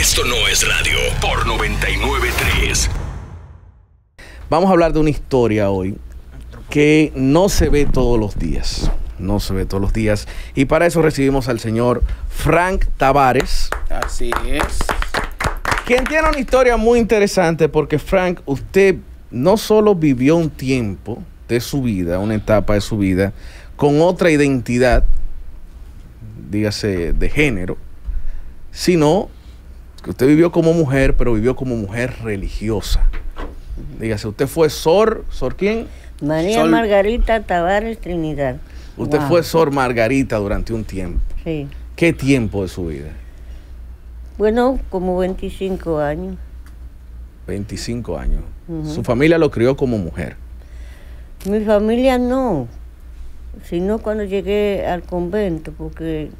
Esto no es radio por 993. Vamos a hablar de una historia hoy que no se ve todos los días. No se ve todos los días. Y para eso recibimos al señor Frank Tavares. Así es. Quien tiene una historia muy interesante porque Frank, usted no solo vivió un tiempo de su vida, una etapa de su vida, con otra identidad, dígase de género, sino usted vivió como mujer, pero vivió como mujer religiosa. Dígase, usted fue Sor, ¿Sor quién? María Sol- Margarita Tavares Trinidad. Usted Wow. fue Sor Margarita durante un tiempo. Sí. ¿Qué tiempo de su vida? Bueno, como 25 años. 25 años. Su familia lo crió como mujer. Mi familia no, sino cuando llegué al convento, porque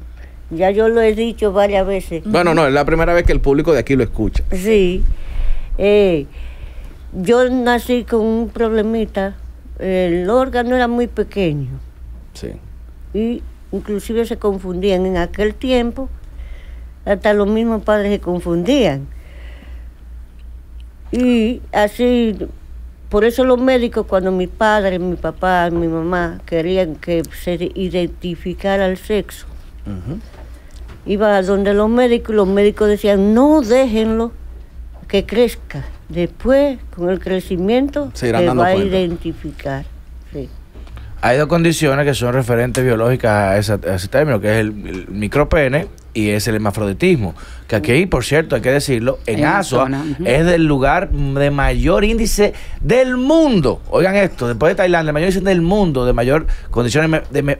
ya yo lo he dicho varias veces. Bueno, no, es la primera vez que el público de aquí lo escucha. Sí. Eh, yo nací con un problemita. El órgano era muy pequeño Sí. y inclusive se confundían. En aquel tiempo, hasta los mismos padres se confundían. Y así, por eso los médicos, cuando mi padre, mi papá, mi mamá querían que se identificara el sexo. Iba a donde los médicos y los médicos decían, no déjenlo que crezca. Después, con el crecimiento, Se va a identificar. Sí. Hay dos condiciones que son referentes biológicas a ese término, que es el, el micropene y es el hermafroditismo. Que aquí, por cierto, hay que decirlo, en En Asua es del lugar de mayor índice del mundo. Oigan esto, después de Tailandia, el mayor índice del mundo de mayor condiciones de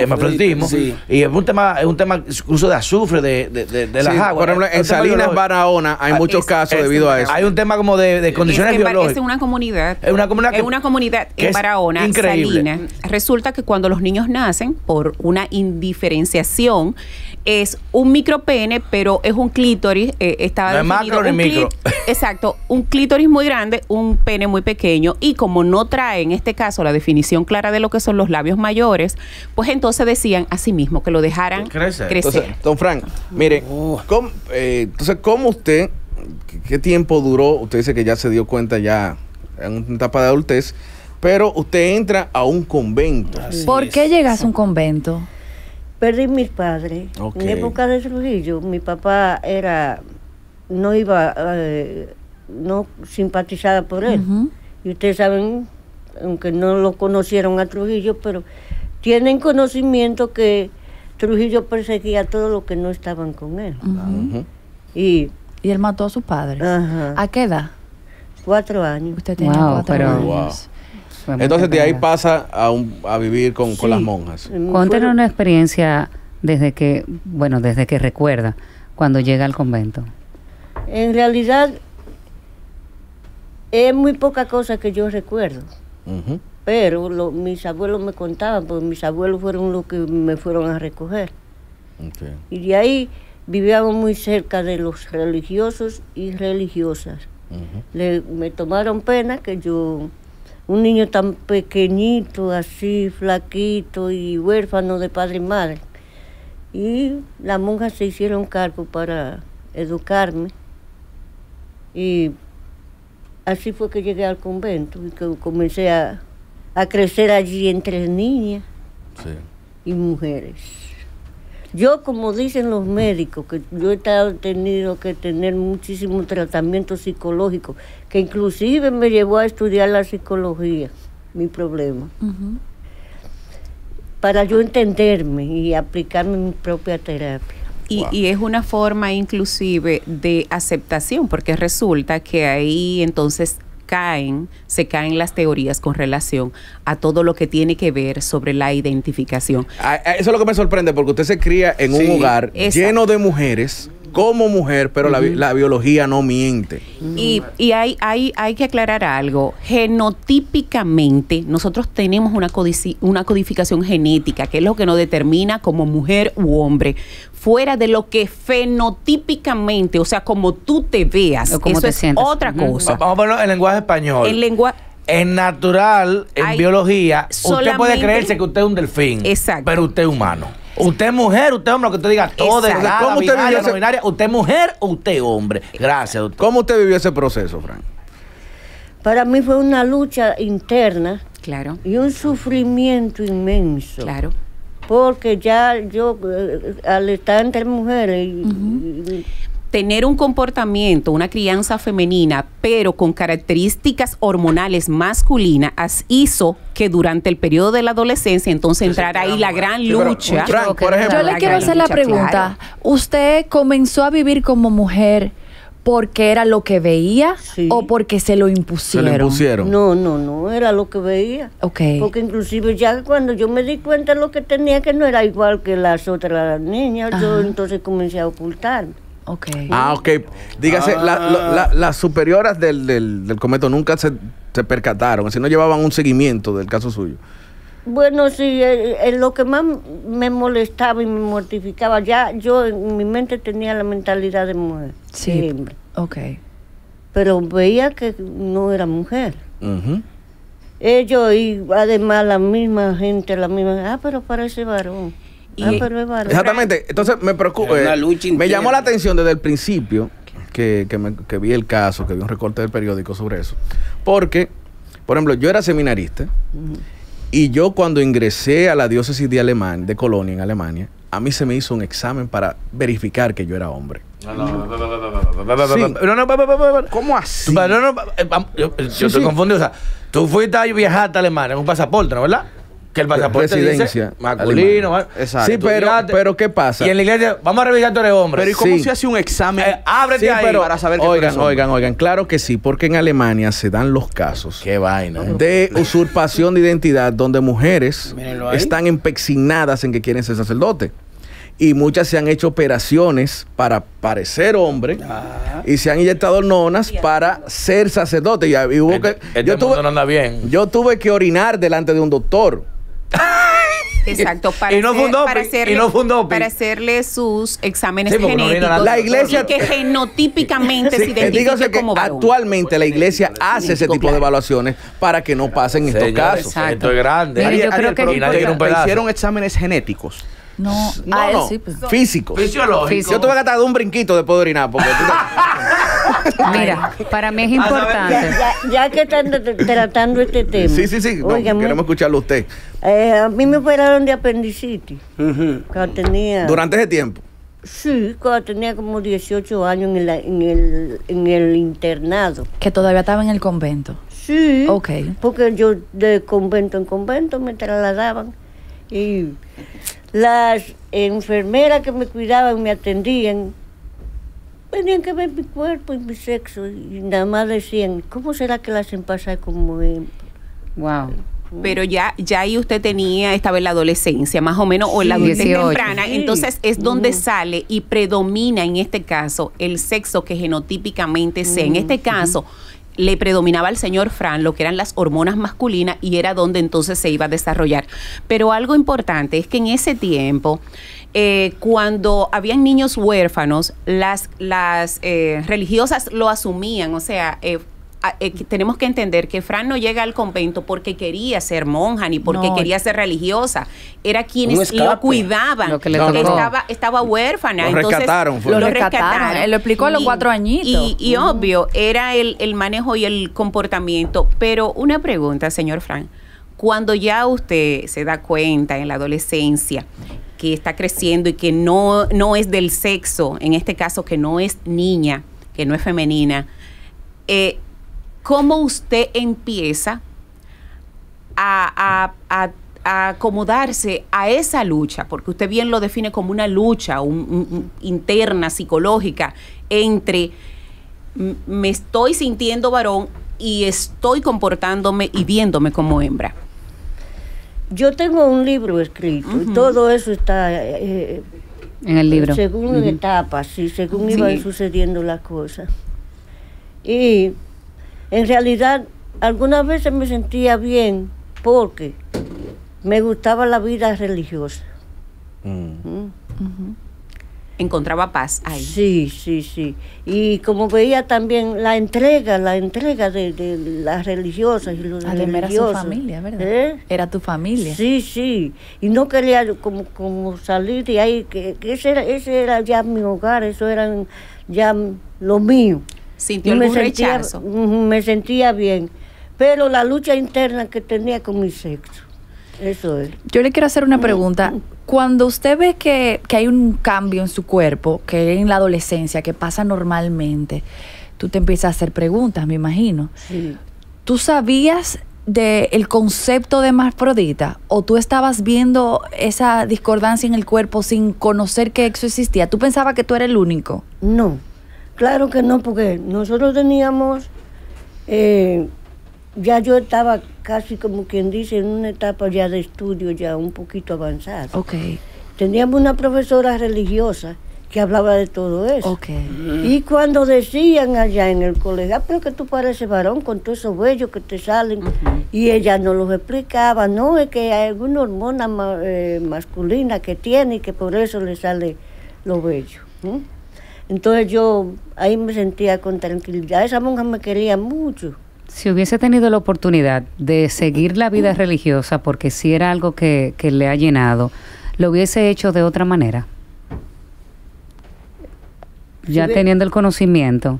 hermafroditismo. sí. Y es un tema, es un tema incluso de azufre de, de, de- de las Sí, aguas. Por ejemplo, en Salinas. Barahona, hay Ah, muchos es- casos es debido a eso. Hay un tema como de, de condiciones es, en Bar- biológicas. es una comunidad. Es una comunidad que- es una comunidad que en es Barahona, increíble. Salinas. Resulta que cuando los niños nacen, por una indiferenciación, es un micropene, pero es un clítoris. eh, estaba No es macro ni micro. Exacto, un clítoris muy grande, un pene muy pequeño. Y como no trae en este caso la definición clara de lo que son los labios mayores, pues entonces decían a sí mismo que lo dejaran Crecer. crecer. Entonces, don Frank, mire, ¿cómo, eh, entonces, ¿cómo usted, qué, qué tiempo duró? Usted dice que ya se dio cuenta ya en una etapa de adultez, pero usted entra a un convento. ¿Por qué llegas a un convento? Perdí mis padres. Ok. En época de Trujillo, mi papá era, no iba, eh, no simpatizaba por él. Y ustedes saben, aunque no lo conocieron a Trujillo, pero tienen conocimiento que Trujillo perseguía a todos los que no estaban con él. Y, Y él mató a sus padres. ¿A qué edad? cuatro años. Usted tenía Wow, cuatro pero- años. Entonces de ahí pasa a, un- a vivir con, con las monjas. Cuéntenos una experiencia desde que, bueno, desde que recuerda, cuando llega al convento. En realidad, es muy poca cosa que yo recuerdo. Pero lo- mis abuelos me contaban, porque mis abuelos fueron los que me fueron a recoger. Y de ahí vivíamos muy cerca de los religiosos y religiosas. Le, me tomaron pena que yo, un niño tan pequeñito, así, flaquito y huérfano de padre y madre. Y las monjas se hicieron cargo para educarme. Y así fue que llegué al convento y que comencé a, a crecer allí entre niñas Sí. y mujeres. Yo, como dicen los médicos, que yo he tenido que tener muchísimo tratamiento psicológico, que inclusive me llevó a estudiar la psicología, mi problema, para yo entenderme y aplicarme mi propia terapia. Y, Wow. y es una forma inclusive de aceptación, porque resulta que ahí entonces caen, se caen las teorías con relación a todo lo que tiene que ver sobre la identificación. Ah, ah, Eso es lo que me sorprende, porque usted se cría en Sí, un hogar exacto. lleno de mujeres, como mujer, pero la, bi- la biología no miente. Y, y hay, hay, hay que aclarar algo. Genotípicamente, nosotros tenemos una, codici- una codificación genética, que es lo que nos determina como mujer u hombre, fuera de lo que fenotípicamente, o sea, como tú te veas. O como eso te es sientes. otra cosa. Vamos a ponerlo en lenguaje español. En lenguaje. En natural, en biología, usted puede creerse que usted es un delfín. Exacto. Pero usted es humano. Usted es mujer, usted es hombre, que usted diga todo, delgada, ¿Cómo usted binaria, vivió no ese- binaria. ¿Usted es mujer o usted es hombre? Gracias, doctor. ¿Cómo usted vivió ese proceso, Frank? Para mí fue una lucha interna Claro, y un sufrimiento inmenso. claro. Porque ya yo, eh, al estar entre mujeres, y- Tener un comportamiento, una crianza femenina, pero con características hormonales masculinas, as- hizo que durante el periodo de la adolescencia entonces entrara ahí la gran Sí, pero, lucha. Frank, por ejemplo, Yo le quiero hacer la pregunta. claro. ¿Usted comenzó a vivir como mujer porque era lo que veía Sí. o porque se lo se impusieron? no, no, no, era lo que veía. Ok. Porque inclusive ya cuando yo me di cuenta de lo que tenía, que no era igual que las otras niñas, yo entonces comencé a ocultar. Ok. Ah, ok. Dígase, la- la- la- las superioras del, del, del cometo nunca se, se percataron, así no llevaban un seguimiento del caso suyo. Bueno, sí, eh, eh, lo que más me molestaba y me mortificaba, ya yo en mi mente tenía la mentalidad de mujer, Sí. Ok. pero veía que no era mujer. Ujú. Ellos y además la misma gente, la misma, ah, pero parece varón. Exactamente. Entonces me preocupa. Me llamó la atención desde el principio que, que, vi el caso, que vi un recorte del periódico sobre eso. Porque, por ejemplo, yo era seminarista y yo cuando ingresé a la diócesis de Alemán, de Colonia, en Alemania, a mí se me hizo un examen para verificar que yo era hombre. ¿Cómo así? yo, estoy confundido. O sea, tú fuiste a viajar a Alemania en un pasaporte, ¿no verdad? Que el pasaporte Residencia dice masculino. Exacto. Sí, pero, pero ¿qué pasa? Y en la iglesia, vamos a revisar tú eres hombre. Pero ¿y cómo Sí. se hace un examen? Eh, ábrete Sí, ahí pero para saber oigan, oigan, oigan, claro que sí, porque en Alemania se dan los casos Qué vaina. eh. de usurpación de identidad donde mujeres están empecinadas en que quieren ser sacerdote. Y muchas se han hecho operaciones para parecer hombre y se han inyectado hormonas para ser sacerdote. Y, hubo Este, que, este yo, mundo tuve, no anda bien. yo tuve que orinar delante de un doctor. Exacto, para, hacerle, sus exámenes genéticos. La iglesia y que genotípicamente sí, se identifique. Actualmente la iglesia hace ese tipo de evaluaciones para que no pasen Señor, estos casos. Esto es grande. Mira, Ariel, yo creo Ariel, hicieron exámenes genéticos. No, No, sí, pues. físicos. Fisiológico. Yo tuve que estar de un brinquito después de orinar. Porque tú- Mira, para mí es importante. Ya, ya- ya que están tratando este tema. sí, sí, sí. no, queremos escucharlo a usted. eh, a mí me operaron de apendicitis. Cuando tenía. Durante ese tiempo. Sí, cuando tenía como 18 años en el, en el, en el internado. Que todavía estaba en el convento. Sí. Ok. Porque yo de convento en convento me trasladaban. Y las enfermeras que me cuidaban, me atendían, tenían que ver mi cuerpo y mi sexo. Y nada más decían, ¿cómo será que la hacen pasar como hembra? Wow. Pero ya, ya ahí usted tenía, estaba en la adolescencia, más o menos, o en la Sí. 18. temprana. Sí. Entonces es donde sale y predomina en este caso el sexo que genotípicamente sea. En este caso, le predominaba al señor Fran lo que eran las hormonas masculinas y era donde entonces se iba a desarrollar. Pero algo importante es que en ese tiempo, eh, cuando habían niños huérfanos, las, las eh, religiosas lo asumían, o sea, eh, eh, que tenemos que entender que Fran no llega al convento porque quería ser monja ni porque No. quería ser religiosa. Era quienes lo cuidaban. Lo que le No, tocó. estaba, estaba huérfana. Lo entonces, rescataron, fue. Lo rescataron. Él lo explicó a los cuatro añitos. Y, y obvio, era el, el manejo y el comportamiento. Pero una pregunta, señor Fran. Cuando ya usted se da cuenta en la adolescencia que está creciendo y que no, no es del sexo, en este caso que no es niña, que no es femenina, eh, ¿cómo usted empieza a, a- a- a acomodarse a esa lucha? Porque usted bien lo define como una lucha un- un- un- interna, psicológica, entre me estoy sintiendo varón y estoy comportándome y viéndome como hembra. Yo tengo un libro escrito y todo eso está eh, En el libro. según etapas, sí, según Sí. iban sucediendo las cosas. Y en realidad algunas veces me sentía bien porque me gustaba la vida religiosa. Mm. ¿Mm? encontraba paz ahí. Sí, sí, sí. Y como veía también la entrega, la entrega de, de las religiosas y los Además era su familia, ¿verdad? ¿Eh? Era tu familia. Sí, sí. Y no quería como, como salir de ahí, que, que ese, era, ese era ya mi hogar, eso era ya lo mío. ¿Sintió Y me algún sentía- rechazo? me sentía bien. Pero la lucha interna que tenía con mi sexo, eso es. Yo le quiero hacer una pregunta. Cuando usted ve que, que hay un cambio en su cuerpo, que en la adolescencia, que pasa normalmente, tú te empiezas a hacer preguntas, me imagino. Sí. ¿Tú sabías del concepto de hermafrodita o tú estabas viendo esa discordancia en el cuerpo sin conocer que eso existía? ¿Tú pensabas que tú eras el único? No, claro que no, porque nosotros teníamos, eh, ya yo estaba casi como quien dice en una etapa ya de estudio ya un poquito avanzada. Ok, Teníamos una profesora religiosa que hablaba de todo eso. ok. Y cuando decían allá en el colegio, "Ah, pero que tú pareces varón con todos esos vellos que te salen, y ella nos los explicaba, no, es que hay alguna hormona ma- eh, masculina que tiene y que por eso le sale los vellos. ¿m? Entonces yo ahí me sentía con tranquilidad. Esa monja me quería mucho. Si hubiese tenido la oportunidad de seguir la vida religiosa, porque si era algo que, que le ha llenado, lo hubiese hecho de otra manera. Ya teniendo el conocimiento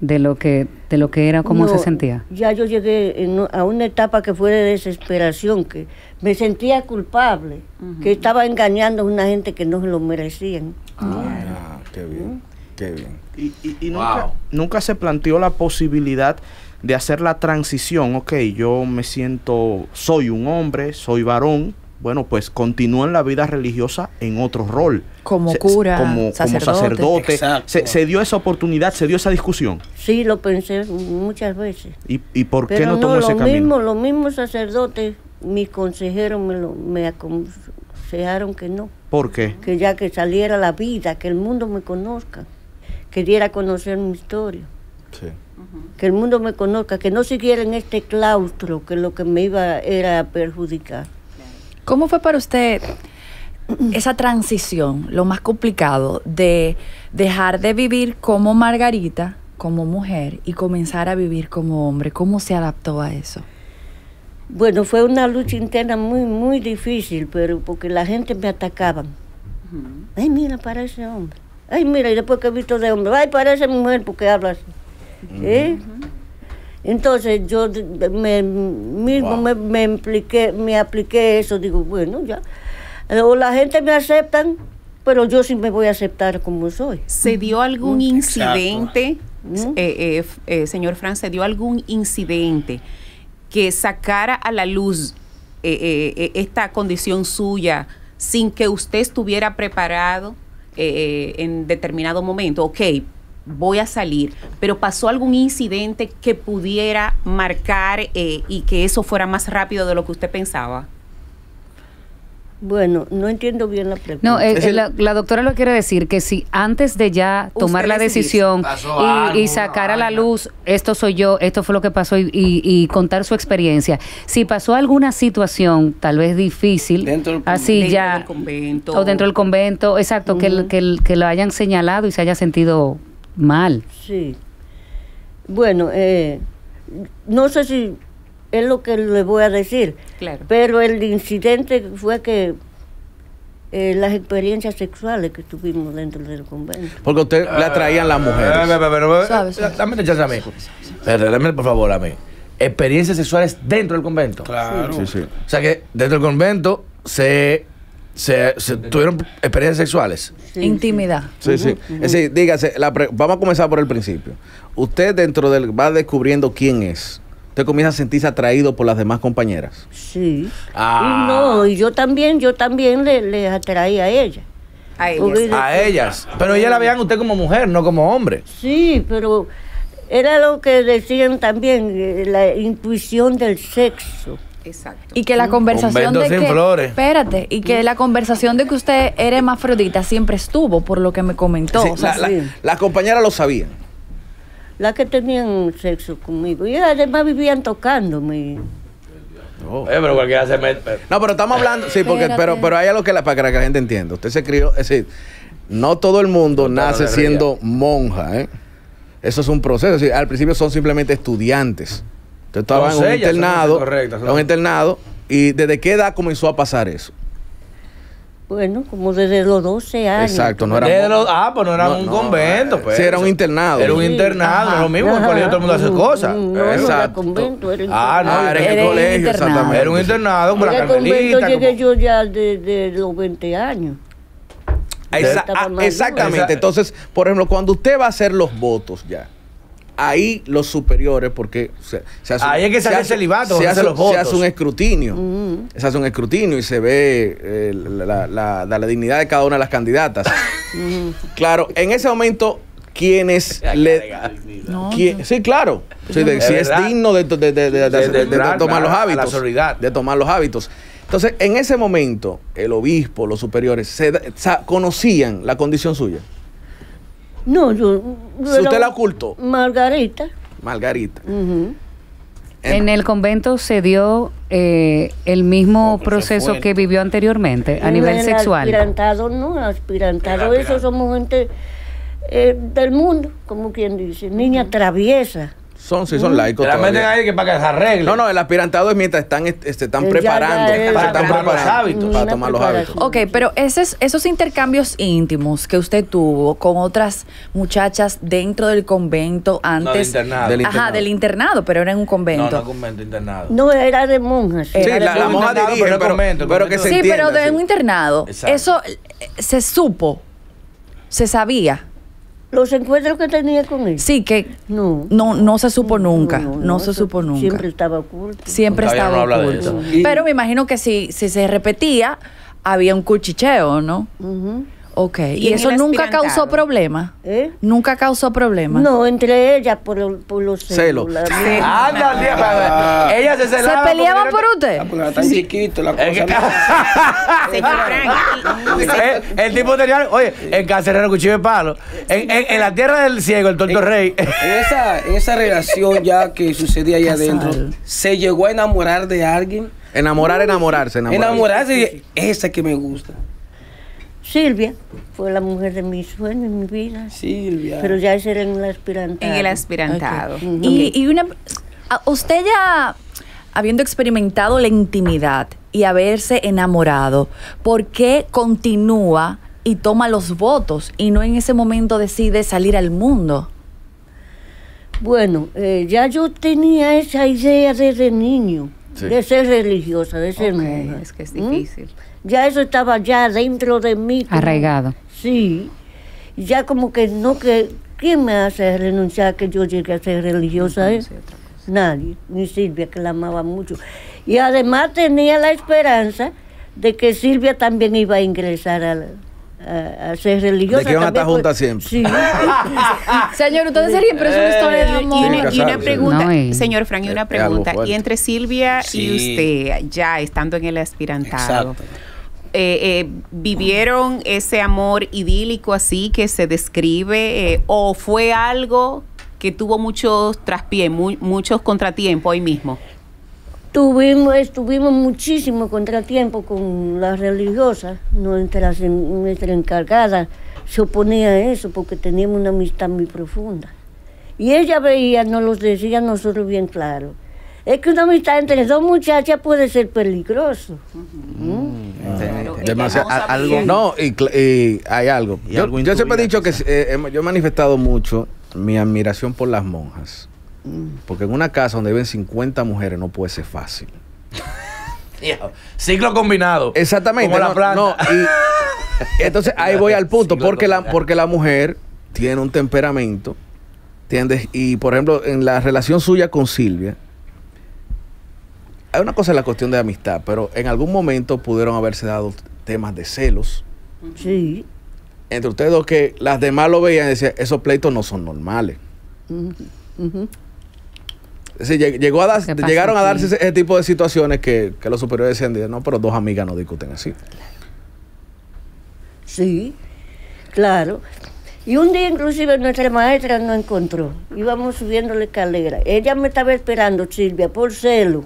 de lo que, de lo que era, cómo No, se sentía. Ya yo llegué en- a una etapa que fue de desesperación, que me sentía culpable, que estaba engañando a una gente que no se lo merecían. Ah, qué bien, qué bien. Y, y- y Wow. nunca, se planteó la posibilidad de hacer la transición. Ok, yo me siento, soy un hombre, soy varón. Bueno, pues continúo en la vida religiosa en otro rol. Como Se- cura, como, como sacerdote. sacerdote. Exacto. Se, se dio esa oportunidad, se dio esa discusión. Sí, lo pensé muchas veces. ¿Y, y por qué Pero no tomó no, ese camino? mismo, los mismos sacerdotes, mis consejeros me, lo, me aconsejaron que no, ¿Por qué? que ya que saliera la vida, que el mundo me conozca, que diera a conocer mi historia, Sí. que el mundo me conozca, que no siguiera en este claustro que lo que me iba era a perjudicar. ¿Cómo fue para usted esa transición, lo más complicado, de dejar de vivir como Margarita, como mujer, y comenzar a vivir como hombre? ¿Cómo se adaptó a eso? Bueno, fue una lucha interna muy, muy difícil, pero porque la gente me atacaban. Ay, mira, parece hombre. Ay, mira, y después que he visto de hombre, ay, parece mujer porque habla así. ¿Eh? Entonces yo me, mismo me, me impliqué, me apliqué eso, digo, bueno, ya. O la gente me aceptan, pero yo sí me voy a aceptar como soy. ¿Se dio algún incidente, Mm. eh, eh, eh, señor Fran, se dio algún incidente que sacara a la luz eh, eh, eh, esta condición suya sin que usted estuviera preparado eh, en determinado momento? Ok, voy a salir, pero pasó algún incidente que pudiera marcar eh, y que eso fuera más rápido de lo que usted pensaba. Bueno, no entiendo bien la pregunta. No, eh, el- la, la doctora lo quiere decir que si antes de ya tomar la decisión y, algo, y una sacar a la luz, esto soy yo, esto fue lo que pasó y, y- y contar su experiencia, si pasó alguna situación tal vez difícil, Dentro del así Dentro ya, del convento. o dentro del convento, exacto, que, el- que, el- que lo hayan señalado y se haya sentido mal. Sí. Bueno, eh, no sé si es lo que le voy a decir, Claro. pero el incidente fue que eh, las experiencias sexuales que tuvimos dentro del convento. Porque usted le atraían las mujeres. Dame una chance a mí. Pero dame por favor a mí. Experiencias sexuales dentro del convento. Claro. Sí, sí. O sea que dentro del convento se, se, se tuvieron experiencias sexuales. Sí, Intimidad. Sí, sí. Es decir, dígase, la pre- vamos a comenzar por el principio. Usted dentro del va descubriendo quién es. Usted comienza a sentirse atraído por las demás compañeras. Sí. Ah. Y no, y yo también, yo también le, le atraí a ella. A ellas. A ellas. Pero ellas la veían a usted como mujer, no como hombre. Sí, pero era lo que decían también, eh, la intuición del sexo. Exacto. Y que la conversación de sin que, flores. espérate, y que la conversación de que usted era hermafrodita siempre estuvo, por lo que me comentó. Sí, O sea, la- la- sí. las compañeras lo sabían. Las que tenían sexo conmigo. Y además vivían tocándome. Oh. Eh, pero cualquiera se mete. No, pero estamos hablando, sí, porque, Espérate. pero, pero hay algo que la, para que la gente entienda. Usted se crió, es decir, No todo el mundo No, nace siendo monja, ¿eh? Eso es un proceso. Es decir, al principio son simplemente estudiantes. Entonces estaban en un internado, correcto, en un internado. ¿Y desde qué edad comenzó a pasar eso? Bueno, como desde los 12 años. Exacto, no era Desde los- ah, pues no era No, un no, convento. eh, Pues. sí, era un internado. Era un Sí. internado, no es lo mismo. En el colegio todo el mundo hace cosas. No, no era Exacto. convento, era Ah, no, era en el colegio, internado. exactamente. Era un internado como la En el convento Carmelita. llegué como- yo ya de, de los 20 años. Esa- ah, exactamente. Entonces, por ejemplo, cuando usted va a hacer los votos ya, ahí los superiores, porque se, se hace, Ahí es que sale se el celibato, se se hace, los se votos. hace un escrutinio. Ujú. Se hace un escrutinio y se ve eh, la, la- la- la dignidad de cada una de las candidatas. claro, en ese momento, quienes le. No, Sí, claro. Sí, de- Es si es digno de, de- de- de- de- De- de de- de entrar, tomar los hábitos. De tomar los hábitos. Entonces, en ese momento, el obispo, los superiores, se conocían la condición suya. No, yo. yo Si usted la ocultó, Margarita. Margarita. ujú. En el convento se dio eh, el mismo proceso que vivió anteriormente a En nivel el sexual. Aspirantado, no, aspirantado, eso somos gente eh, del mundo, como quien dice, niña traviesa. Son, sí, son laicos. Te la meten ahí que para que se arregle. No, no, el aspirantado es mientras están, est- se están ya, preparando. ya, para tomar los preparando hábitos. Para tomar los hábitos. Ok, pero esos, esos intercambios íntimos que usted tuvo con otras muchachas dentro del convento antes. del internado. Del Ajá, del internado, pero era en un No, convento. no, convento internado. No, era de monjas. Sí, Era la, la monja dirige, pero pero, no convento, pero que se sí, entienda, pero de sí. un internado. Exacto. Eso eh, se supo, se sabía. Los encuentros que tenía con él. Sí, que No. no, no se supo nunca. No, se supo nunca. Siempre estaba oculto. Siempre Todavía estaba no habla de oculto. eso. Pero me imagino que si, si se repetía, había un cuchicheo, ¿no? Ujú. Ok. ¿Y, ¿Y en eso el nunca causó problema? ¿Eh? Nunca causó problema. No, entre ellas por, el- por los Celo. celos. la- Anda, tía, para- Ella se ¿Se celaba. peleaban por usted? Ah, porque era tan chiquito la cosa. Y- y- Eh, el tipo tenía, oye, en Cacerero cuchillo de palo. En, en- en la tierra del ciego, el tonto rey. En esa, en esa relación ya que sucedía ahí Casado. adentro, ¿se llegó a enamorar de alguien? Enamorar, enamorarse, enamorarse. Enamorarse esa que me gusta. Silvia fue la mujer de mi sueño en mi vida. Silvia. Pero ya ese era en el aspirante. en el aspirantado. Y, y una, usted ya, habiendo experimentado la intimidad y haberse enamorado, ¿por qué continúa y toma los votos y no en ese momento decide salir al mundo? Bueno, eh, ya yo tenía esa idea desde niño, Sí. de ser religiosa, de ser Ok, monja. es que es ¿Mm? Ya eso estaba ya dentro de mí. como- Arraigado. Sí. Ya como que no que... ¿Quién me hace renunciar a que yo llegue a ser religiosa? eh? Nadie, ni Silvia, que la amaba mucho. Y además tenía la esperanza de que Silvia también iba a ingresar a, la- a- a ser religiosa. De que iban a estar juntas siempre. Sí. Señor, ustedes se ríen, pero es una historia de Y amor. una, y una pregunta, No, y- señor Frank, y una pregunta. Y entre Silvia y usted, ya estando en el aspirantado, Exacto. Eh, eh, ¿vivieron ese amor idílico así que se describe? eh, ¿O fue algo que tuvo muchos traspiés, mu- muchos contratiempos hoy mismo? Tuvimos, estuvimos muchísimo contratiempo con las religiosas, nuestra, nuestra encargada se oponía a eso porque teníamos una amistad muy profunda. Y ella veía, nos lo decía a nosotros bien claro, es que una amistad entre dos muchachas puede ser peligroso. Claro, ella Demasiado- no a- sabía. algo, no, y, y hay algo. Y yo, algo yo siempre he dicho que eh, yo he manifestado mucho mi admiración por las monjas. Porque en una casa donde viven 50 mujeres no puede ser fácil. Ciclo combinado. Exactamente. Como la no, planta. no, y entonces ahí voy al punto, porque la, porque la mujer tiene un temperamento, ¿entiendes? Y por ejemplo, en la relación suya con Silvia, una cosa en la cuestión de amistad, pero en algún momento pudieron haberse dado temas de celos Sí. entre ustedes dos que las demás lo veían y decían, esos pleitos no son normales. Decir, lleg- llegó a dar- ¿Qué pasa llegaron a darse ese, ese tipo de situaciones que, que los superiores decían, no, pero dos amigas no discuten así. Sí, claro. Y un día inclusive nuestra maestra nos encontró. Íbamos subiendo la escalera. Ella me estaba esperando, Silvia, por celo.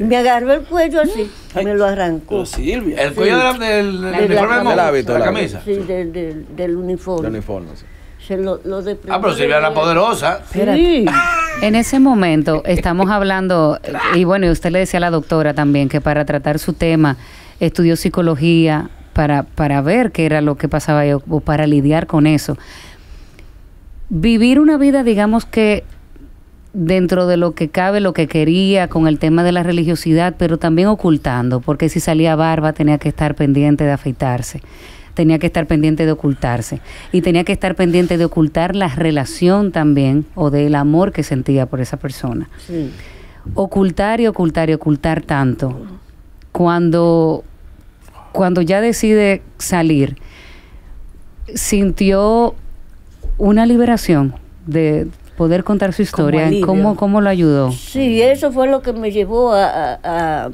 Me agarró el cuello así, me lo arrancó. Pero Silvia. El cuello de la- del, del De la uniforme Del hábito, de la del camisa. Sí, del, del, del uniforme. Uniforme, sí. Se lo, lo desprendió Ah, pero Silvia era de- poderosa. Sí. En ese momento estamos hablando, y bueno, y usted le decía a la doctora también que para tratar su tema estudió psicología para, para ver qué era lo que pasaba ahí, o, o para lidiar con eso. Vivir una vida, digamos que dentro de lo que cabe, lo que quería con el tema de la religiosidad, pero también ocultando, porque si salía barba tenía que estar pendiente de afeitarse, tenía que estar pendiente de ocultarse y tenía que estar pendiente de ocultar la relación también o del amor que sentía por esa persona. Sí. Ocultar y ocultar y ocultar tanto. Cuando, cuando ya decide salir, sintió una liberación de poder contar su historia. ¿Cómo, ¿Cómo lo ayudó? Sí, eso fue lo que me llevó a, a- a-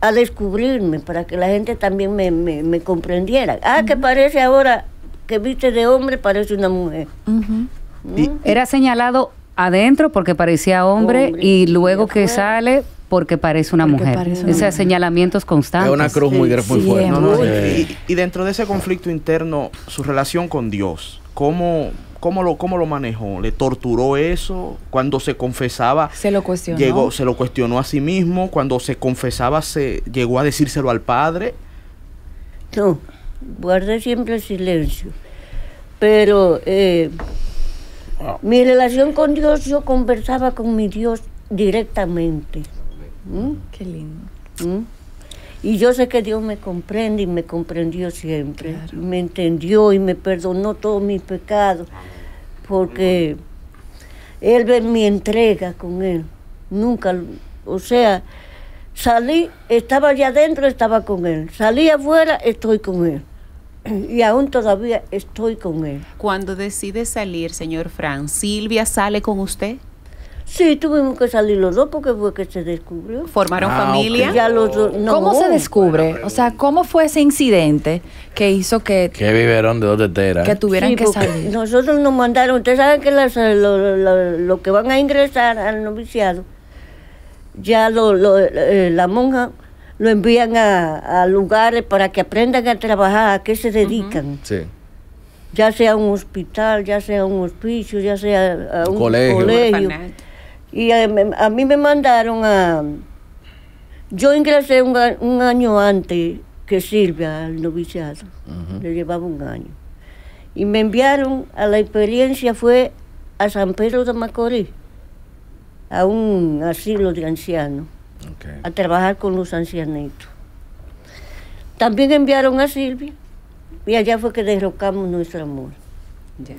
a descubrirme, para que la gente también me, me- me comprendiera. Ah, que parece ahora que viste de hombre, parece una mujer. Y- Era señalado adentro porque parecía hombre, Hombre, y luego que sale porque parece una Porque mujer. parece una Esos mujer. señalamientos constantes. Es una cruz muy, Sí, muy sí, fuerte. No, no, Sí. y, y dentro de ese conflicto interno, su relación con Dios, ¿cómo, cómo, lo, cómo lo manejó? ¿Le torturó eso? Cuando se confesaba, Se lo cuestionó. llegó, se lo cuestionó a sí mismo. Cuando se confesaba, se llegó a decírselo al padre. No, guardé siempre silencio. Pero eh, mi relación con Dios, yo conversaba con mi Dios directamente. ¿Mm? Qué lindo. ¿Mm? Y yo sé que Dios me comprende y me comprendió siempre. Me entendió y me perdonó todos mis pecados. Porque Él ve mi entrega con Él. Nunca, o sea, salí, estaba allá adentro, estaba con Él. Salí afuera, estoy con Él. Y aún todavía estoy con Él. Cuando decide salir, señor Fran, ¿Silvia sale con usted? Sí, tuvimos que salir los dos porque fue que se descubrió. ¿Formaron Ah, familia? Ya los dos, no. ¿Cómo se descubre? O sea, ¿cómo fue ese incidente que hizo que, Qué biberón de dos teteras. que tuvieran Sí, que salir? Nosotros nos mandaron, ustedes saben que las- lo, lo- lo que van a ingresar al noviciado, ya lo, lo- eh, la monja lo envían a, a lugares para que aprendan a trabajar, a qué se dedican, Sí. ya sea un hospital, ya sea un hospicio, ya sea a un Colegio. colegio. Y a, a mí me mandaron a... Yo ingresé un, año antes que Silvia al noviciado. Le llevaba un año. Y me enviaron a la experiencia, fue a San Pedro de Macorís, a un asilo de ancianos, a trabajar con los ancianitos. También enviaron a Silvia y allá fue que derrocamos nuestro amor.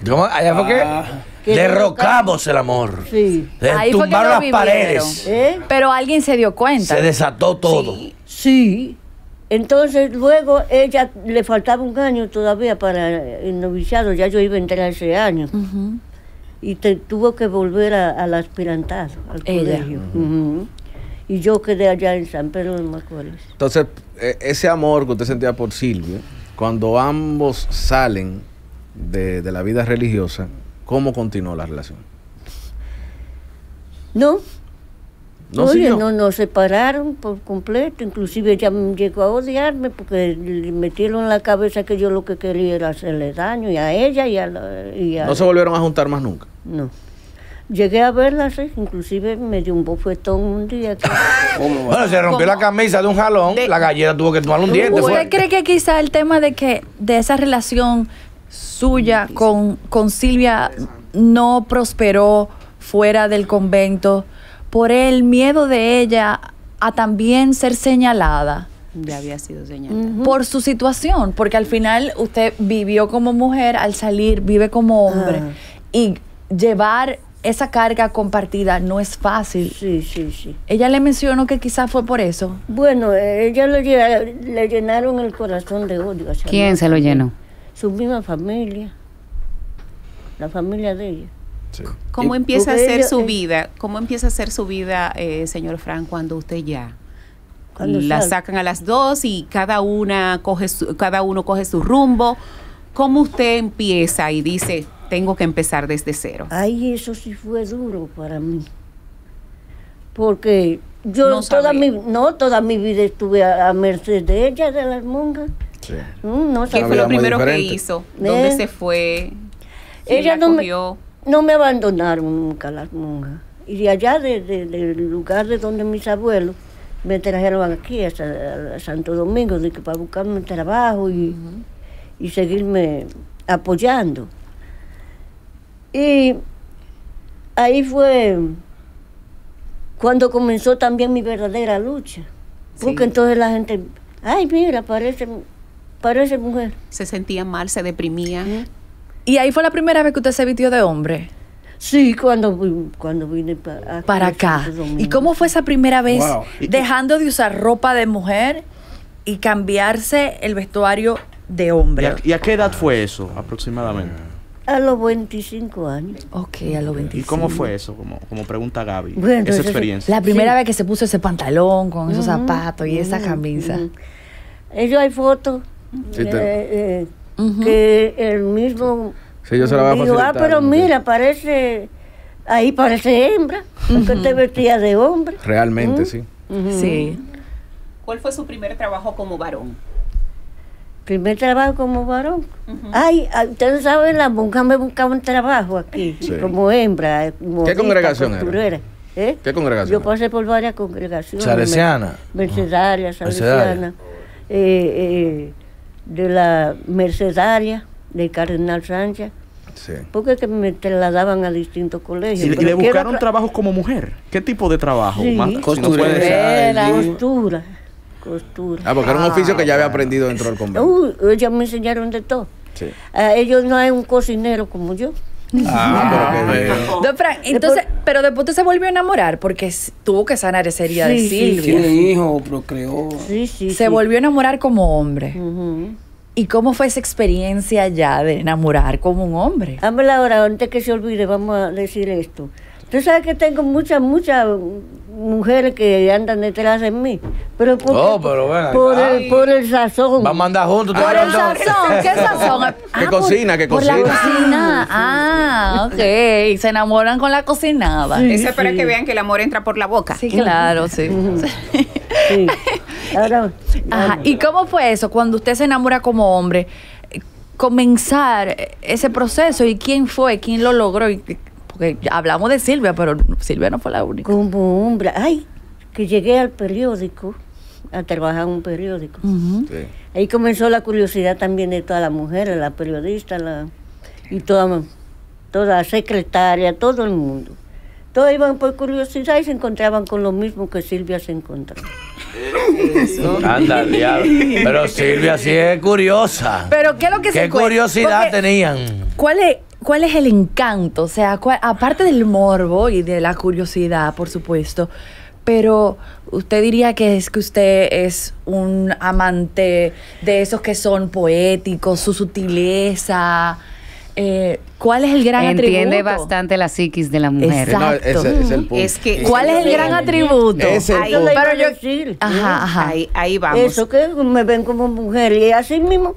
¿Cómo? Allá fue que Ah. Que derrocamos el amor. Sí. Se Ahí fue que tumbaron las vivieron. paredes. ¿Eh? Pero alguien se dio cuenta. Se desató todo. Sí. Entonces luego ella le faltaba un año todavía para el noviciado, ya yo iba a entrar ese año. Y te, tuvo que volver a- al aspirantado, al Ella. colegio. Y yo quedé allá en San Pedro de Macorís. Entonces, eh, ese amor que usted sentía por Silvia, cuando ambos salen de, de la vida religiosa, ¿cómo continuó la relación? No, ¿No oye, no nos separaron por completo. Inclusive ella llegó a odiarme porque le metieron en la cabeza que yo lo que quería era hacerle daño y a ella y a la... y a- No se volvieron a juntar más nunca. No. Llegué a verla, sí, inclusive me dio un bofetón un día. que- Bueno, se rompió la camisa de un jalón, la galleta tuvo que tomar un diente. ¿Usted fue. cree que quizá el tema de que de esa relación suya con, con Silvia no prosperó fuera del convento por el miedo de ella a también ser señalada Ya había sido señalada. Por su situación? Porque al final usted vivió como mujer, al salir vive como hombre Ah. y llevar esa carga compartida no es fácil. Sí, sí, sí. Ella le mencionó que quizá fue por eso. Bueno, eh, ella le, le llenaron el corazón de odio. ¿Quién se lo llenó? Su misma familia. La familia de ella. ¿Cómo empieza a ser su vida? ¿Cómo empieza a ser su vida, eh, señor Fran, cuando usted ya Cuando la sacan a las dos y cada una coge su- cada uno coge su rumbo? ¿Cómo usted empieza y dice tengo que empezar desde cero? Ay, eso sí fue duro para mí. Porque Yo no toda sabía. mi, no, toda mi vida estuve a, a merced de ella, de las monjas. Sí. Mm, no ¿Qué fue lo primero que hizo? ¿Dónde Eh. se fue? ¿Quién Ella la no me, no me abandonaron nunca las monjas. Y de allá, de- de- del lugar de donde mis abuelos, me trajeron aquí a, Sa- a Santo Domingo de que para buscarme trabajo y, y seguirme apoyando. Y ahí fue cuando comenzó también mi verdadera lucha. Porque Sí. entonces la gente, ay, mira, parece, parece mujer. Se sentía mal, se deprimía. Y ahí fue la primera vez que usted se vistió de hombre. Sí, cuando, cuando vine para, Para acá. Santo Domingo. ¿Y cómo fue esa primera vez Wow. dejando de usar ropa de mujer y cambiarse el vestuario de ¿Y hombre? a, y a qué edad fue eso aproximadamente? A los 25 años. Ok, a los 25. ¿Y cómo fue eso? Como, como pregunta Gaby. Bueno, esa eso- experiencia. La primera Sí. vez que se puso ese pantalón con esos zapatos y esa ujú, camisa. ujú. Ellos hay fotos Sí, eh, eh, que el mismo Sí, yo se la voy a dijo, ah, pero ¿no? mira, parece, ahí parece hembra, porque te vestía de hombre. Realmente, Mm. sí. Sí. ¿Cuál fue su primer trabajo como varón? Primer trabajo como varón. Ay, ah, ustedes saben, las monjas me buscaban trabajo aquí, Sí. como hembra. modista, congregación era? costurera. ¿Eh? ¿Qué congregación? Yo pasé por varias congregaciones. Salesiana. Mercedaria, Mercedaria. Salesiana. eh, eh, de la Mercedaria, de Cardenal Sánchez. Sí. Porque que me trasladaban a distintos colegios. ¿Y, le buscaron acla- trabajo como mujer? ¿Qué tipo de trabajo? Sí. Más- Costurera. Costura. Costura. Ah, porque era un oficio que ya había aprendido dentro del convento. Uy, ellos me enseñaron de todo. Sí. A ellos no hay un cocinero como yo. Ah, pero. Don entonces, pero después usted se volvió a enamorar porque tuvo que sanar esa herida de Sí, sí, Silvia. Tiene hijo, procreó. Sí, sí. Se sí. volvió a enamorar como hombre. ¿Y cómo fue esa experiencia ya de enamorar como un hombre? Hámela ahora, antes que se olvide, vamos a decir esto. Tú sabes que tengo muchas, muchas mujeres que andan detrás de mí. Pero por, Oh, pero por, el, por el sazón. Vamos a andar juntos. Por el sazón, ¿qué sazón? Ah, Que por- cocina, que por la cocina. cocina. Ah, ok. Se enamoran con la cocinada. Sí. Eso es para que vean que el amor entra por la boca. Sí, claro, sí. Sí. Ahora, Ajá. ¿Y cómo fue eso cuando usted se enamora como hombre? eh, Comenzar eh, ese proceso y quién fue, quién lo logró. Y- Porque hablamos de Silvia, pero Silvia no fue la única. como hombre, ay, que llegué al periódico, a trabajar en un periódico. Sí. Ahí comenzó la curiosidad también de todas las mujeres, la periodista, la, y toda, toda secretaria, todo el mundo. Todos iban por curiosidad y se encontraban con lo mismo que Silvia se encontró. Anda, diablo. Pero Silvia sí es curiosa. Pero ¿qué es lo que se ¿Qué curiosidad Porque- tenían? ¿Cuál es, ¿Cuál es el encanto? O sea, cuál- aparte del morbo y de la curiosidad, por supuesto, pero usted diría que es que usted es un amante de esos que son poéticos, su sutileza. eh, ¿Cuál es el gran Entiende atributo? bastante la psiquis de la mujer. Exacto. No, ese es el punto. Es que ¿Cuál es el gran atributo? Ese es el Ahí- iba Pero a yo- decir, Ajá, ajá. ahí, ahí vamos. Eso que me ven como mujer y así mismo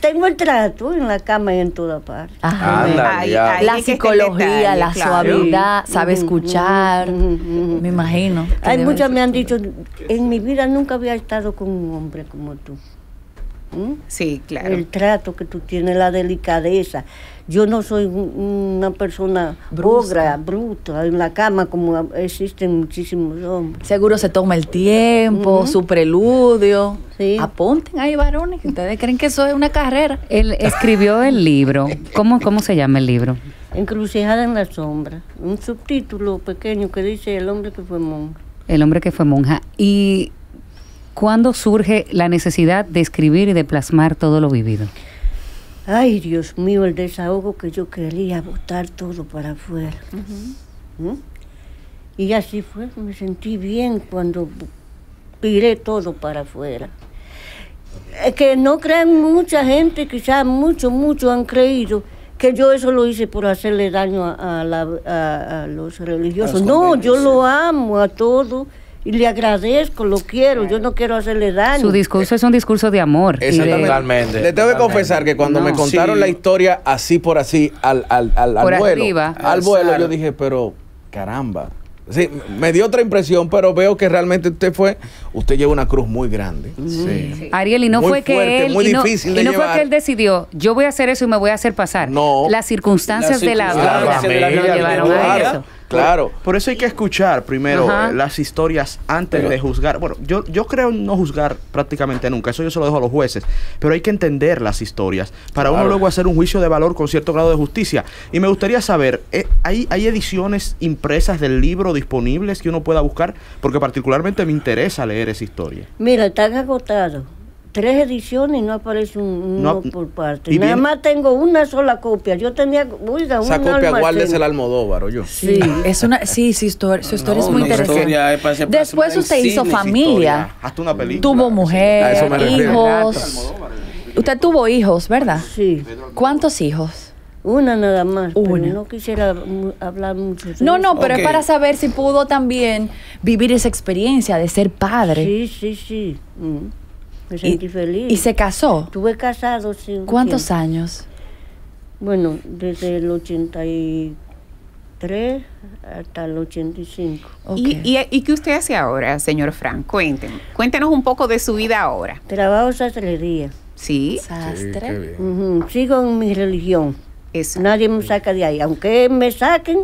tengo el trato en la cama y en toda parte. Ajá. Anda, Ahí- diablo. ahí la psicología, detalle, la claro. suavidad, sabe escuchar. Me imagino. Hay muchas me han dicho, en mi vida nunca había estado con un hombre como tú. ¿Mm? Sí, claro. El trato que tú tienes, la delicadeza. Yo no soy un- una persona Brusca. ogra, bruta, en la cama como existen muchísimos hombres. Seguro se toma el tiempo, su preludio. Sí. Apunten ahí, varones, que ustedes creen que eso es una carrera. Él escribió el libro. ¿Cómo, ¿Cómo se llama el libro? Encrucijada en la sombra. Un subtítulo pequeño que dice El hombre que fue monje. El hombre que fue monja. ¿Y cuándo surge la necesidad de escribir y de plasmar todo lo vivido? Ay, Dios mío, el desahogo que yo quería botar todo para afuera. ¿Mm? Y así fue, me sentí bien cuando tiré todo para afuera. Es que no crean mucha gente, quizás muchos, muchos han creído que yo eso lo hice por hacerle daño a, a la- a- a los religiosos. A los no, yo lo amo a todos y le agradezco, lo quiero, yo no quiero hacerle daño. Su discurso es un discurso de amor. Exactamente. Totalmente, Le tengo que confesar que cuando me contaron Sí. la historia así por así, al, al, al, al Por vuelo, arriba. al vuelo, yo dije, pero caramba, Sí, me dio otra impresión, pero veo que realmente usted fue, usted lleva una cruz muy grande. Sí. Ariel, y no Muy fue que fuerte, él, muy y no, difícil de y no fue que él decidió, yo voy a hacer eso y me voy a hacer pasar. No. Las circunstancias Las de la vida de la lo vida llevaron lo a llevaron. eso. Claro. Por eso hay que escuchar primero Ajá. eh, las historias antes de juzgar. Bueno, yo, yo creo en no juzgar prácticamente nunca, eso yo se lo dejo a los jueces, pero hay que entender las historias para uno luego hacer un juicio de valor con cierto grado de justicia. Y me gustaría saber, eh, ¿hay, ¿hay ediciones impresas del libro disponibles que uno pueda buscar? Porque particularmente me interesa leer esa historia. Mira, están agotados. Tres ediciones y no aparece un, No, uno por parte. y Nada bien- más tengo una sola copia. Yo tenía, oiga, Esa un copia guárdese el Almodóvar, yo. Sí. Es una, sí, sí, histori- su historia No, es muy una interesante. historia ser Después usted hizo familia, Hasta una película. tuvo mujer, hijos. Usted tuvo hijos, ¿verdad? Sí, ¿Cuántos hijos? una nada más. Una. Pero no quisiera hablar mucho de No, eso. no, pero es para saber si pudo también vivir esa experiencia de ser padre. Sí, sí, sí. Mm. Me Y- sentí feliz. Y se casó. Estuve casado, sí. ¿Cuántos tiempo. años? Bueno, desde el 83 hasta el 85. Ok. ¿Y, y, y qué usted hace ahora, señor Frank? Cuéntenos. Cuéntenos un poco de su vida ahora. Trabajo sastrería. ¿Sí? Sí, Sastre. bien. Ujú, Sigo en mi religión. Eso, Nadie me saca de ahí. Aunque me saquen,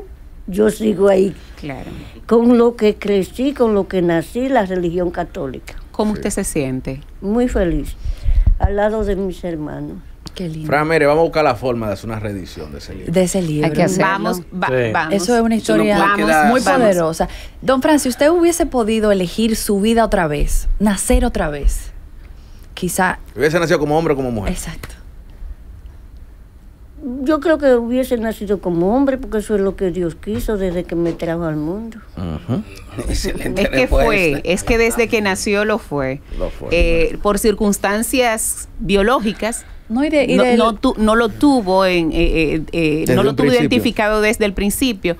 yo sigo ahí. claro. Con lo que crecí, con lo que nací, la religión católica. ¿Cómo usted se siente? Muy feliz. Al lado de mis hermanos. Qué lindo. Fran, mire, vamos a buscar la forma de hacer una reedición de ese libro. de ese libro. Hay que hacerlo. Vamos, va- Sí. vamos. Eso es una no historia puede quedar- muy vamos. poderosa. Don Fran, si usted hubiese podido elegir su vida otra vez, nacer otra vez, quizá... Hubiese nacido como hombre o como mujer. Exacto. Yo creo que hubiese nacido como hombre, porque eso es lo que Dios quiso desde que me trajo al mundo. Excelente Es que fue, es que desde que nació lo fue. Lo fue, Eh, por circunstancias biológicas, No, y de- y no, del- no tu- no lo tuvo en, eh, eh, eh, no lo tuvo identificado desde el principio.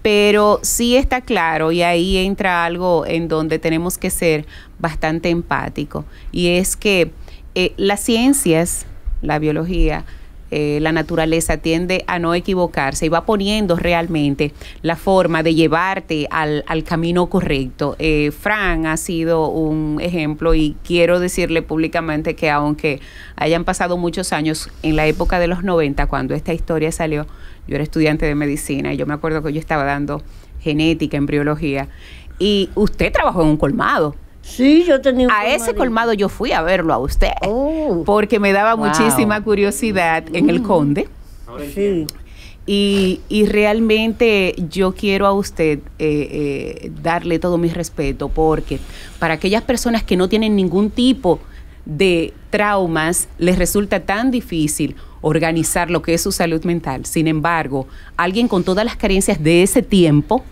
Pero sí está claro, y ahí entra algo en donde tenemos que ser bastante empáticos, y es que eh, las ciencias, la biología, eh, la naturaleza tiende a no equivocarse y va poniendo realmente la forma de llevarte al, al camino correcto. Eh, Fran ha sido un ejemplo y quiero decirle públicamente que aunque hayan pasado muchos años, en la época de los 90, cuando esta historia salió, yo era estudiante de medicina y yo me acuerdo que yo estaba dando genética, embriología, y usted trabajó en un colmado. Sí, yo tenía un A ese colmado yo fui a verlo a usted. Oh, Porque me daba Wow. muchísima curiosidad en el Conde. sí. Y, y realmente yo quiero a usted eh, eh, darle todo mi respeto porque para aquellas personas que no tienen ningún tipo de traumas les resulta tan difícil organizar lo que es su salud mental. Sin embargo, alguien con todas las carencias de ese tiempo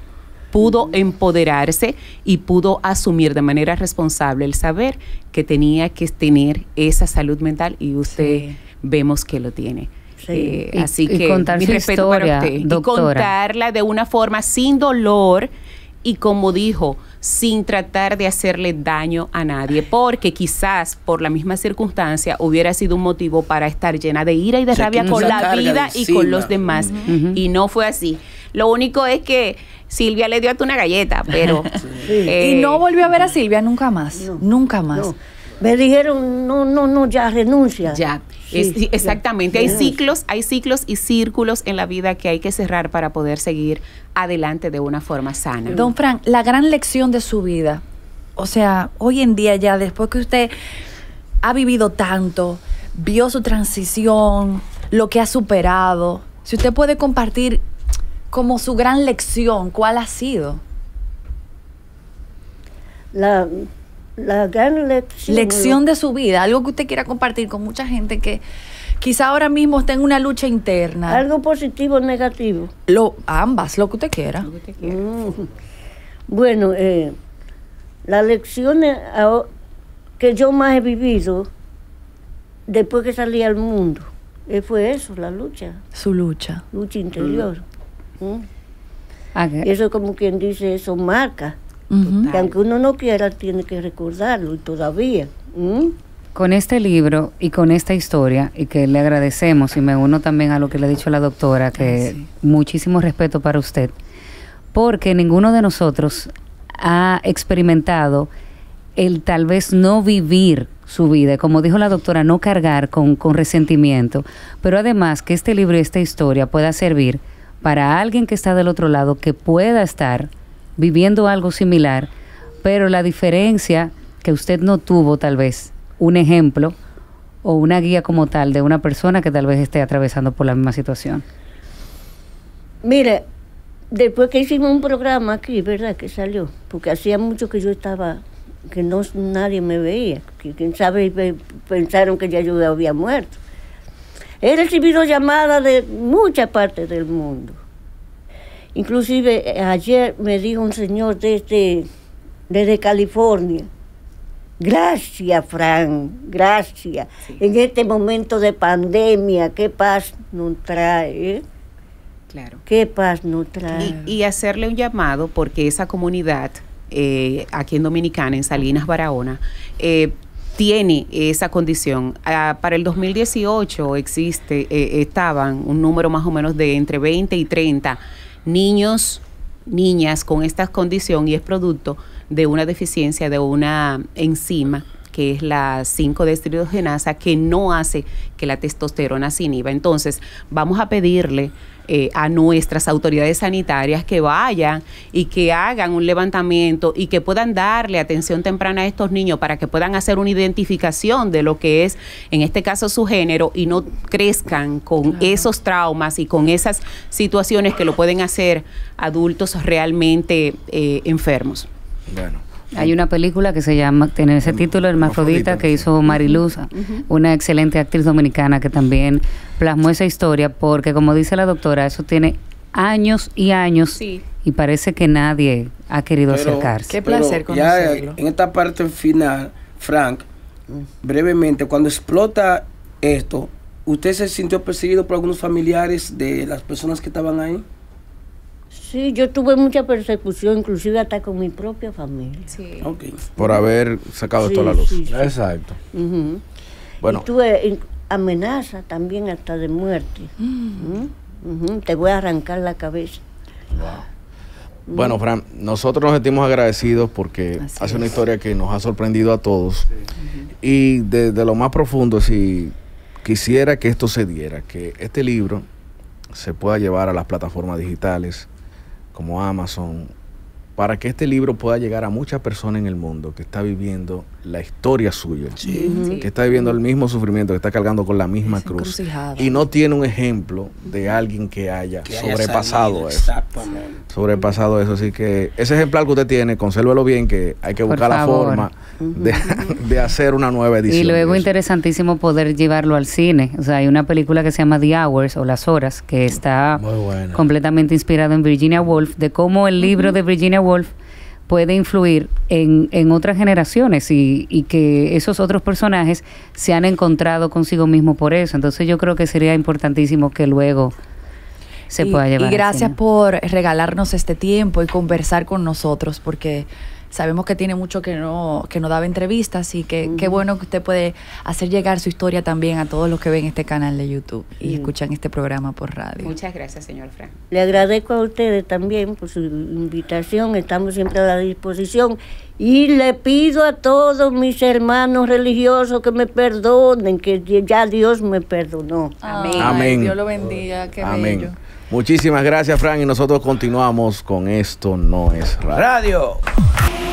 pudo empoderarse y pudo asumir de manera responsable el saber que tenía que tener esa salud mental y usted Sí. vemos que lo tiene. Sí. Eh, Y- así y que mi respeto historia, para usted. Y contarla de una forma sin dolor y como dijo, sin tratar de hacerle daño a nadie, porque quizás por la misma circunstancia hubiera sido un motivo para estar llena de ira y de rabia con la vida y con los demás. Y no fue así. Lo único es que Silvia le dio hasta una galleta, pero... eh, y no volvió a ver a Silvia nunca más. No, nunca más. No. Me dijeron, no, no, no, ya renuncia. Ya, Sí, es- ya. exactamente. Hay ciclos, hay ciclos y círculos en la vida que hay que cerrar para poder seguir adelante de una forma sana. Don Frank, la gran lección de su vida, o sea, hoy en día ya, después que usted ha vivido tanto, vio su transición, lo que ha superado, si usted puede compartir como su gran lección, ¿cuál ha sido? La, la gran lección. Lección de su vida, algo que usted quiera compartir con mucha gente que quizá ahora mismo está en una lucha interna. Algo positivo o negativo. Lo, ambas, lo que usted quiera. Mm. Bueno, eh, las lecciones que yo más he vivido después que salí al mundo, eh, fue eso, la lucha, Su lucha. lucha interior. Mm. Ah, que- Eso como quien dice, eso marca. Que aunque uno no quiera, tiene que recordarlo y todavía. ¿Mm? Con este libro y con esta historia, y que le agradecemos, y me uno también a lo que le ha dicho la doctora, que sí. muchísimo respeto para usted, porque ninguno de nosotros ha experimentado el tal vez no vivir su vida, como dijo la doctora, no cargar con, con resentimiento, pero además que este libro y esta historia pueda servir para alguien que está del otro lado que pueda estar viviendo algo similar, pero la diferencia que usted no tuvo tal vez un ejemplo o una guía como tal de una persona que tal vez esté atravesando por la misma situación. Mire, después que hicimos un programa aquí, ¿verdad? Que salió, porque hacía mucho que yo estaba, que no nadie me veía, que quién sabe, pe- pensaron que ya yo había muerto. He recibido llamadas de muchas partes del mundo. Inclusive eh, ayer me dijo un señor desde, desde California, gracias Fran, gracias. En este momento de pandemia, ¿qué paz nos trae? Claro. ¿Qué paz nos trae? Y, y hacerle un llamado porque esa comunidad eh, aquí en Dominicana, en Salinas Barahona, eh, tiene esa condición. Ah, para el 2018 existe, eh, estaban un número más o menos de entre 20 y 30 niños, niñas con esta condición y es producto de una deficiencia de una enzima que es la 5-deshidrogenasa, que no hace que la testosterona se inhiba. Entonces, vamos a pedirle eh, a nuestras autoridades sanitarias que vayan y que hagan un levantamiento y que puedan darle atención temprana a estos niños para que puedan hacer una identificación de lo que es, en este caso, su género y no crezcan con esos traumas y con esas situaciones que lo pueden hacer adultos realmente eh, enfermos. Bueno. Hay una película que se llama, tiene ese título, Hermafrodita, que hizo Mariluz, una excelente actriz dominicana que también plasmó esa historia, porque como dice la doctora, eso tiene años y años Sí. y parece que nadie ha querido Pero- acercarse. Qué placer Pero ya conocerlo. en esta parte final, Frank, brevemente, cuando explota esto, ¿usted se sintió perseguido por algunos familiares de las personas que estaban ahí? Sí, yo tuve mucha persecución, inclusive hasta con mi propia familia. Sí. Por haber sacado Sí, esto a la luz. sí, sí. Exacto. Ujú. Bueno. Y tuve amenaza también hasta de muerte. Mm. Te voy a arrancar la cabeza. Bueno, Fran, nosotros nos sentimos agradecidos porque Así hace una historia que nos ha sorprendido a todos. Y desde lo más profundo, si quisiera que esto se diera, que este libro se pueda llevar a las plataformas digitales como Amazon, para que este libro pueda llegar a muchas personas en el mundo que está viviendo la historia suya, Sí. que está viviendo el mismo sufrimiento, que está cargando con la misma cruz. Y no tiene un ejemplo de alguien que haya Que haya sobrepasado salido, eso Exactamente. sobrepasado eso. Así que ese ejemplar que usted tiene, consérvelo bien, que hay que Por buscar la forma de, de hacer una nueva edición. Y luego interesantísimo poder llevarlo al cine. O sea, hay una película que se llama The Hours o Las Horas, que está completamente inspirado en Virginia Woolf, de cómo el libro de Virginia Woolf puede influir en, en otras generaciones y, y que esos otros personajes se han encontrado consigo mismo por eso. Entonces yo creo que sería importantísimo que luego se y, pueda llevar. y gracias por regalarnos este tiempo y conversar con nosotros, porque sabemos que tiene mucho que no, que no daba entrevistas y que qué bueno que usted puede hacer llegar su historia también a todos los que ven este canal de YouTube y escuchan este programa por radio. Muchas gracias, señor Frank. Le agradezco a ustedes también por su invitación, estamos siempre a la disposición. Y le pido a todos mis hermanos religiosos que me perdonen, que ya Dios me perdonó. Amén. Amén. Dios lo bendiga, qué Amén. bello. Muchísimas gracias, Fran, y nosotros continuamos con esto no es radio. Radio.